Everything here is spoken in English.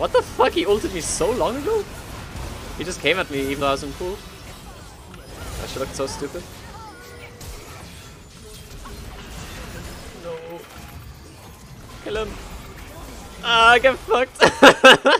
What the fuck? He ulted me so long ago? He just came at me even though I was in pool. I should look so stupid. No. Kill him. Ah, I get fucked.